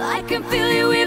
I can feel you